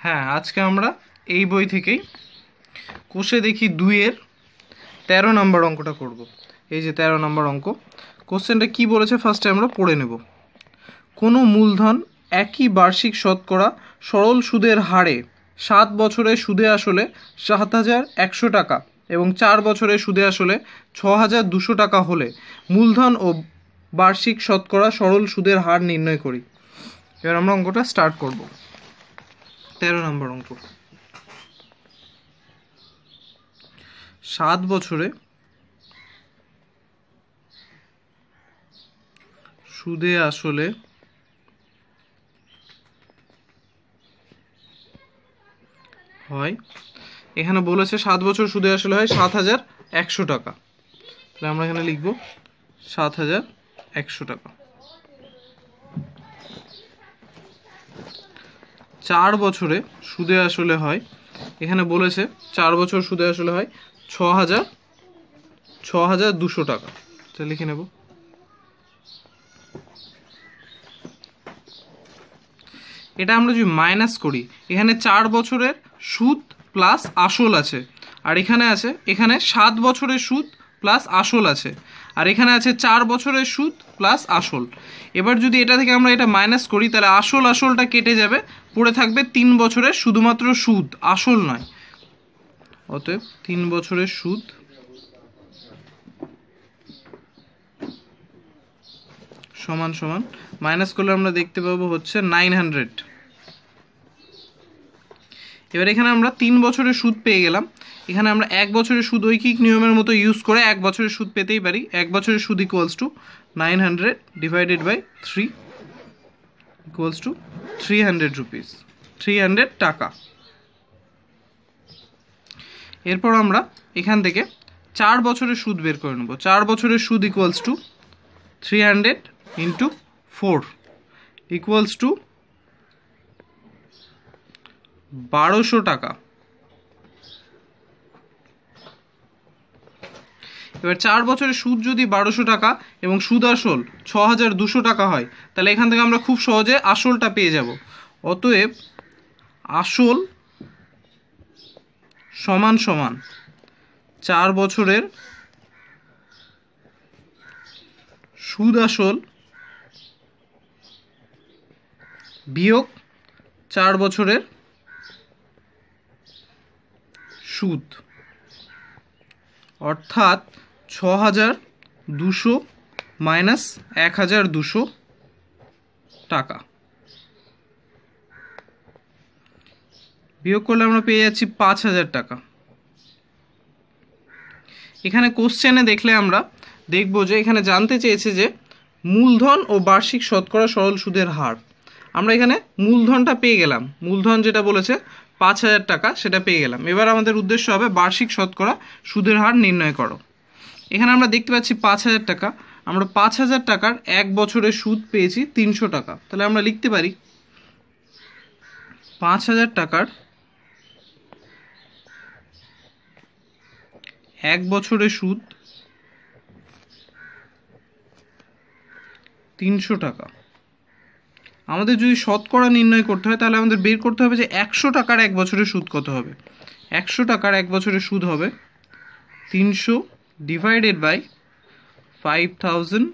হ্যাঁ আজকে আমরা এই বই থেকেই কোষে দেখি দুইয়ের তেরো নম্বর অঙ্কটা করব। এই যে তেরো নম্বর অঙ্ক। কোশ্চেনটা কি বলেছে? ফার্স্টে আমরা পড়ে নেব। কোনো মূলধন একই বার্ষিক শতকরা সরল সুদের হারে সাত বছরে সুদে আসলে সাত হাজার একশো টাকা এবং চার বছরে সুদে আসলে ছ হাজার দুশো টাকা হলে মূলধন ও বার্ষিক শতকরা সরল সুদের হার নির্ণয় করি। এবার আমরা অঙ্কটা স্টার্ট করব। তেরো নম্বর অঙ্ক সাত বছরে সুদে আসলে হয়, এখানে বলেছে সাত বছর সুদে আসলে হয় সাত হাজার একশো টাকা। তাহলে আমরা এখানে লিখব সাত হাজার একশো টাকা। চার বছরে সুদে আসলে হয়। এখানে বলেছে চার বছর সুদে আসলে হয় ছ হাজার ছ হাজার দুশো টাকা। এটা লিখে নেব। এটা আমরা যদি মাইনাস করি, এখানে চার বছরের সুদ প্লাস আসল আছে। আর এখানে আছে, এখানে সাত বছরের সুদ প্লাস আসল আছে। আর এখানে আছে চার বছরের সুদ প্লাস আসল। এবার যদি এটা থেকে আমরা এটা মাইনাস করি, তাহলে আসল আসলটা কেটে যাবে। পড়ে থাকবে তিন বছরের শুধুমাত্র সুদ, আসল নয়। অতএব তিন বছরের সুদ সমান সমান মাইনাস করলে আমরা দেখতে পাবো হচ্ছে নাইন হান্ড্রেড এবার এখানে আমরা তিন বছরের সুদ পেয়ে গেলাম। এখানে আমরা এক বছরের সুদ ঐকিক নিয়মের মতো ইউজ করে এক বছরের সুদ পেতেই পারি। এক বছরের সুদ equals to nine hundred divided by three equals to three hundred rupees three hundred টাকা। এরপর আমরা এখান থেকে চার বছরের সুদ বের করে নেব। চার বছরের সুদ equals to three hundred into four equals to বারোশো টাকা। এবার চার বছরের সুদ যদি বারোশো টাকা এবং সুদ আসল ছ হাজার দুশো টাকা হয়, তাহলে এখান থেকে আমরা খুব সহজে আসলটা পেয়ে যাব। অতএব আসল সমান সমান চার বছরের সুদ আসল বিয়োগ চার বছরের সুদ। অর্থাৎ ছ হাজার দুশো মাইনাস এক হাজার দুশো টাকা। বিয়োগ করলে আমরা পেয়ে যাচ্ছি পাঁচ হাজার টাকা। এখানে কোশ্চেনে দেখলে আমরা দেখব যে এখানে জানতে চেয়েছে যে মূলধন ও বার্ষিক শতকরা সরল সুদের হার। আমরা এখানে মূলধনটা পেয়ে গেলাম। মূলধন যেটা বলেছে পাঁচ হাজার টাকা, সেটা পেয়ে গেলাম। এবার আমাদের উদ্দেশ্য হবে বার্ষিক শতকরা সুদের হার নির্ণয় করো। এখানে আমরা দেখতে পাচ্ছি পাঁচ হাজার টাকা। আমরা পাঁচ হাজার টাকার এক বছরের সুদ পেয়েছি তিনশো টাকা। তাহলে আমরা লিখতে পারি, পাঁচ হাজার টাকার এক বছরের সুদ তিনশো টাকা। আমাদের যদি শতকরা নির্ণয় করতে হয়, তাহলে আমাদের বের করতে হবে যে একশো টাকার এক বছরের সুদ কত হবে? একশো টাকার এক বছরের সুদ হবে তিনশো divided by five thousand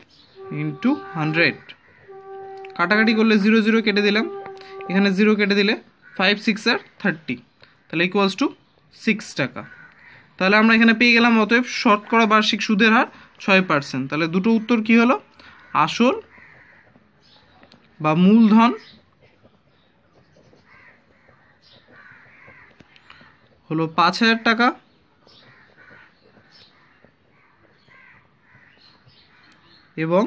into hundred কাটাকাটি করলে জিরো জিরো কেটে দিলাম। এখানে জিরো কেটে দিলে ফাইভ সিক্স আর থার্টি তাহলে ইকুয়ালস টু সিক্স টাকা। তাহলে আমরা এখানে পেয়ে গেলাম, অতএব শতকরা বার্ষিক সুদের হার ছয় পার্সেন্ট তাহলে দুটো উত্তর কি হলো? আসল বা মূলধন হলো পাঁচ হাজার টাকা। এবং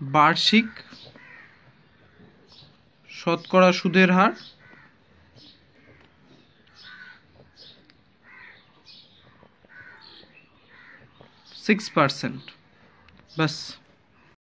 বার্ষিক শতকরা সুদের হার সিক্স পার্সেন্ট বাস